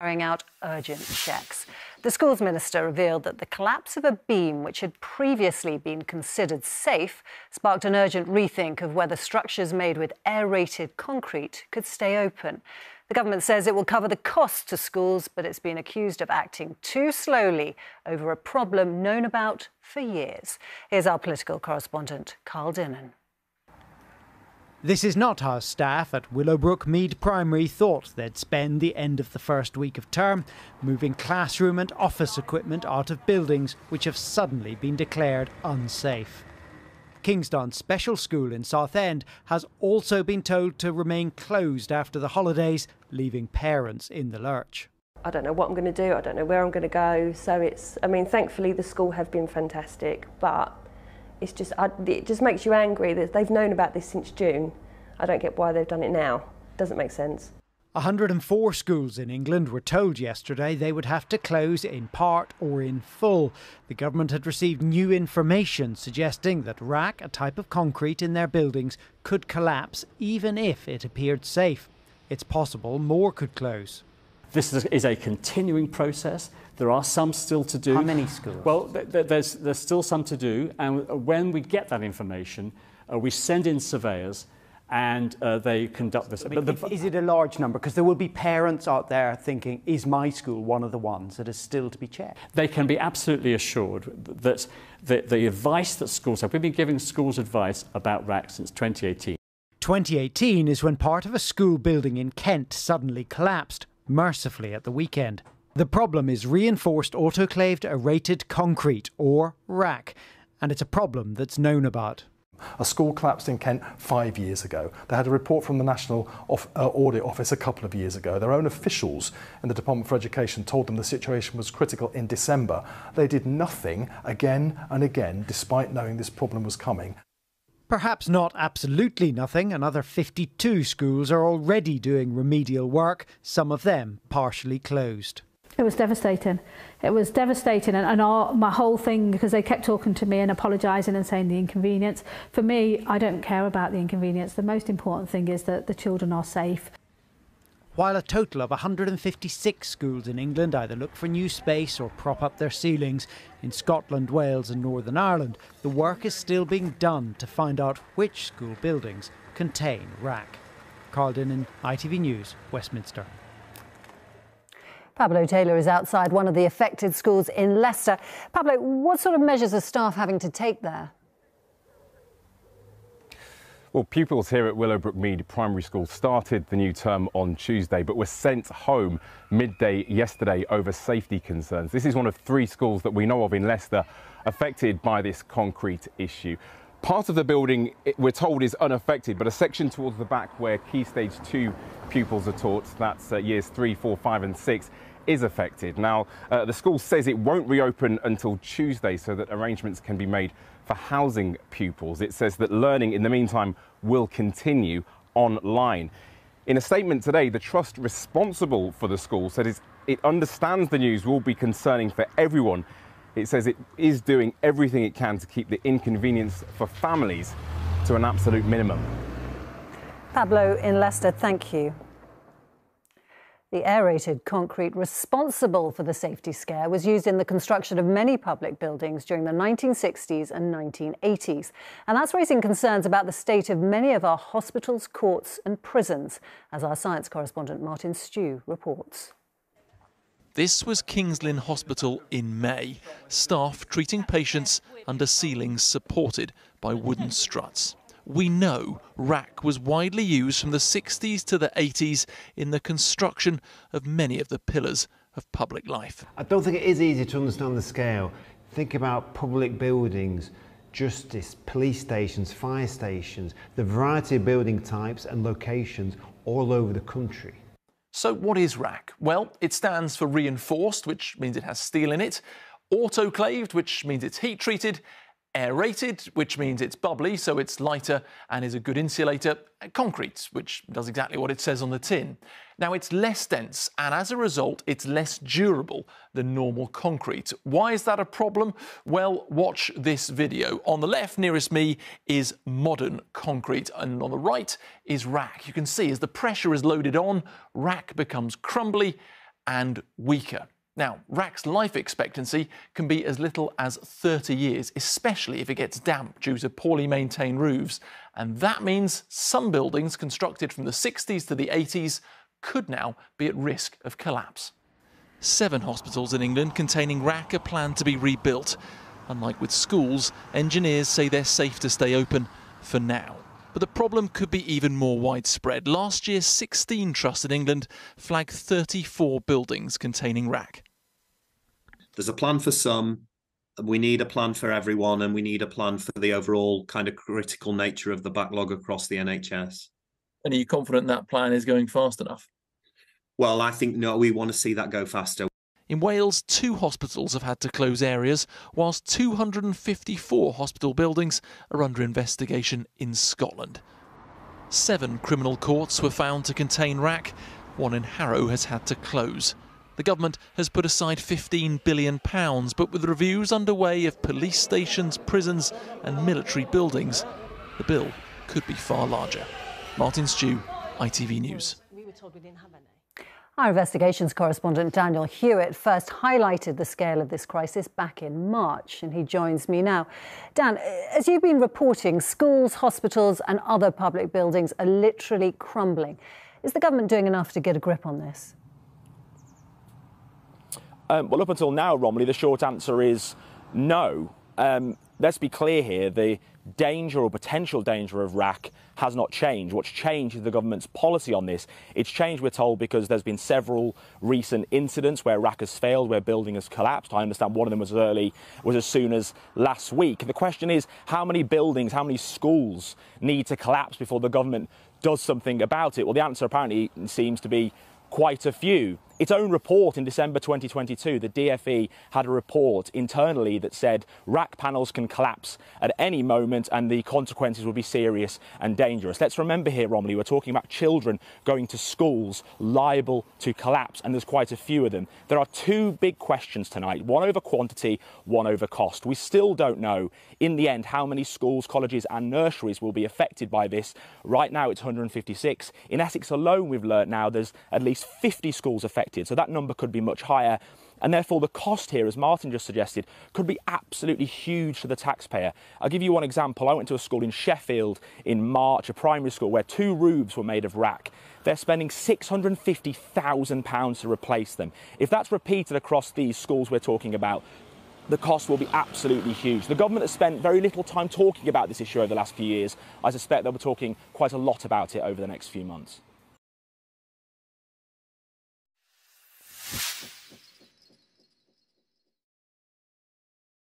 carrying out urgent checks. The schools minister revealed that the collapse of a beam, which had previously been considered safe, sparked an urgent rethink of whether structures made with aerated concrete could stay open. The government says it will cover the cost to schools, but it's been accused of acting too slowly over a problem known about for years. Here's our political correspondent, Carl Dinnen. This is not how staff at Willowbrook Mead Primary thought they'd spend the end of the first week of term, moving classroom and office equipment out of buildings which have suddenly been declared unsafe. Kingsdown Special School in Southend has also been told to remain closed after the holidays, leaving parents in the lurch. I don't know what I'm going to do, I don't know where I'm going to go. So it's, I mean, thankfully the school have been fantastic, but it's just I, it just makes you angry that they've known about this since June. I don't get why they've done it now. Doesn't make sense. 104 schools in England were told yesterday they would have to close in part or in full. The government had received new information suggesting that RAAC, a type of concrete in their buildings, could collapse even if it appeared safe. It's possible more could close. This is a continuing process. There are some still to do. How many schools? Well, there's, there's still some to do. And when we get that information, uh, we send in surveyors and uh, they conduct this. I mean, the, is it a large number? Because there will be parents out there thinking, is my school one of the ones that is still to be checked? They can be absolutely assured that the, the advice that schools have, we've been giving schools advice about RAAC since 2018. 2018 is when part of a school building in Kent suddenly collapsed mercifully at the weekend. The problem is reinforced autoclaved aerated concrete, or RAAC, and it's a problem that's known about. A school collapsed in Kent five years ago. They had a report from the National uh, Audit Office a couple of years ago. Their own officials in the Department for Education told them the situation was critical in December. They did nothing again and again, despite knowing this problem was coming. Perhaps not absolutely nothing. Another 52 schools are already doing remedial work, some of them partially closed. It was devastating. It was devastating, and, and our, my whole thing, because they kept talking to me and apologising and saying the inconvenience. For me, I don't care about the inconvenience. The most important thing is that the children are safe while a total of 156 schools in England either look for new space or prop up their ceilings. In Scotland, Wales, and Northern Ireland, the work is still being done to find out which school buildings contain RAAC. Carl Dinnen ITV News, Westminster. Pablo Taylor is outside one of the affected schools in Leicester. Pablo, what sort of measures are staff having to take there? Well, pupils here at Willowbrook Mead Primary School started the new term on Tuesday, but were sent home midday yesterday over safety concerns. This is one of three schools that we know of in Leicester affected by this concrete issue. Part of the building, we're told, is unaffected, but a section towards the back where Key Stage 2 pupils are taught, that's uh, years 3, 4, 5 and 6, is affected. Now, uh, the school says it won't reopen until Tuesday so that arrangements can be made for housing pupils. It says that learning in the meantime will continue online. In a statement today, the trust responsible for the school said it understands the news will be concerning for everyone. It says it is doing everything it can to keep the inconvenience for families to an absolute minimum. Pablo in Leicester, thank you. The aerated concrete responsible for the safety scare was used in the construction of many public buildings during the 1960s and 1980s. And that's raising concerns about the state of many of our hospitals, courts and prisons, as our science correspondent Martin Stew reports. This was Kings Lynn Hospital in May, staff treating patients under ceilings supported by wooden struts we know RAAC was widely used from the 60s to the 80s in the construction of many of the pillars of public life. I don't think it is easy to understand the scale. Think about public buildings, justice, police stations, fire stations, the variety of building types and locations all over the country. So, what is RAAC? Well, it stands for reinforced, which means it has steel in it, autoclaved, which means it's heat treated, aerated, which means it's bubbly, so it's lighter and is a good insulator, concrete, which does exactly what it says on the tin. Now, it's less dense, and as a result, it's less durable than normal concrete. Why is that a problem? Well, watch this video. On the left, nearest me, is modern concrete, and on the right is RAAC. You can see as the pressure is loaded on, RAAC becomes crumbly and weaker. Now, RAAC's life expectancy can be as little as 30 years, especially if it gets damp due to poorly maintained roofs. And that means some buildings constructed from the 60s to the 80s could now be at risk of collapse. Seven hospitals in England containing RAAC are planned to be rebuilt. Unlike with schools, engineers say they're safe to stay open for now. But the problem could be even more widespread. Last year, 16 trusts in England flagged 34 buildings containing RAAC. There's a plan for some. We need a plan for everyone, and we need a plan for the overall kind of critical nature of the backlog across the NHS. And are you confident that plan is going fast enough? Well, I think no, we want to see that go faster. In Wales, two hospitals have had to close areas, whilst 254 hospital buildings are under investigation in Scotland. Seven criminal courts were found to contain RAAC. One in Harrow has had to close. The government has put aside £15 billion, but with reviews underway of police stations, prisons, and military buildings, the bill could be far larger. Martin Stew, ITV News. Our investigations correspondent Daniel Hewitt first highlighted the scale of this crisis back in March, and he joins me now. Dan, as you've been reporting, schools, hospitals, and other public buildings are literally crumbling. Is the government doing enough to get a grip on this? Um, well, up until now, Romilly, the short answer is no. Um, let's be clear here the danger or potential danger of RAAC has not changed. What's changed is the government's policy on this. It's changed, we're told, because there's been several recent incidents where RAAC has failed, where building has collapsed. I understand one of them was early, was as soon as last week. The question is how many buildings, how many schools need to collapse before the government does something about it? Well, the answer apparently seems to be quite a few. Its own report in December 2022, the DFE had a report internally that said RAAC panels can collapse at any moment and the consequences would be serious and dangerous. Let's remember here, Romilly, we're talking about children going to schools liable to collapse, and there's quite a few of them. There are two big questions tonight one over quantity, one over cost. We still don't know in the end how many schools, colleges, and nurseries will be affected by this. Right now, it's 156. In Essex alone, we've learnt now there's at least 50 schools affected affected. So that number could be much higher. And therefore, the cost here, as Martin just suggested, could be absolutely huge to the taxpayer. I'll give you one example. I went to a school in Sheffield in March, a primary school, where two roofs were made of RAAC. They're spending £650,000 to replace them. If that's repeated across these schools we're talking about, the cost will be absolutely huge. The government has spent very little time talking about this issue over the last few years. I suspect they'll be talking quite a lot about it over the next few months.